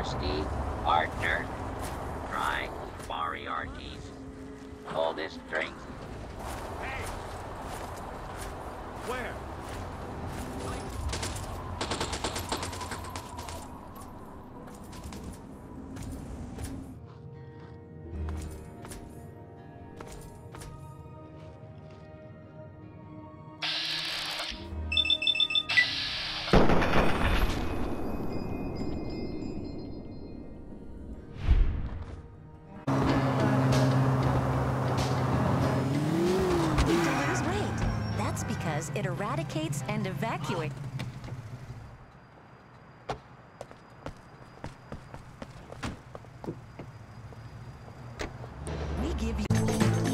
thirsty, partner. Try Moriarty's coldest drink. Because it eradicates and evacuates. We give you.